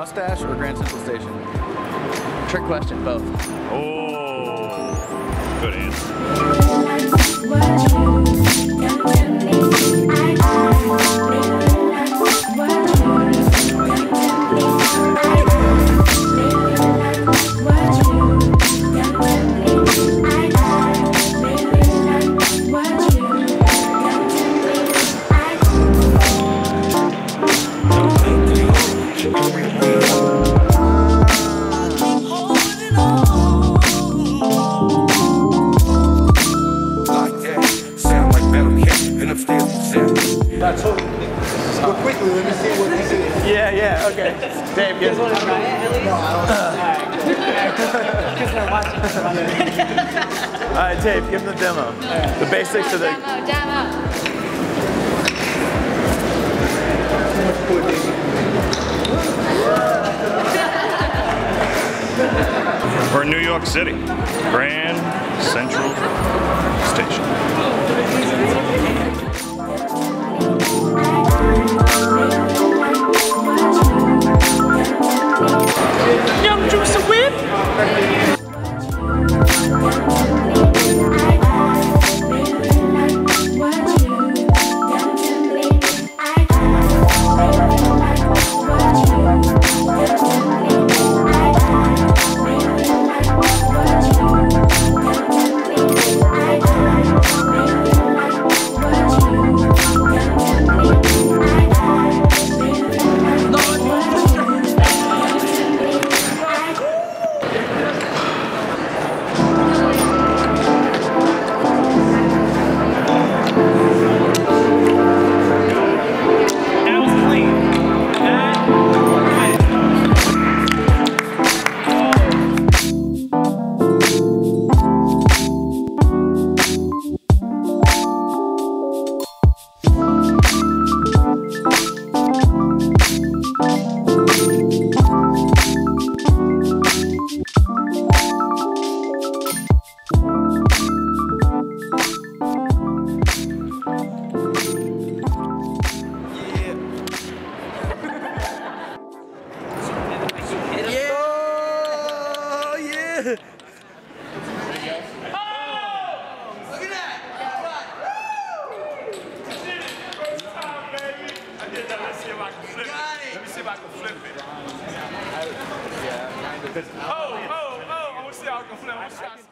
Mustache or Grand Central Station? Trick question, both. Oh, good answer. And upstairs sound. That's all. Go quickly, let me see what this is. Yeah, yeah, okay. Dave, get want to try it at least? No, I don't. Because they're watching. All right, Dave, give them the demo. The basics of the. Demo, demo. We're in New York City, Grand Central Station. Oh. Oh, oh, oh, I'm gonna see how I can flip.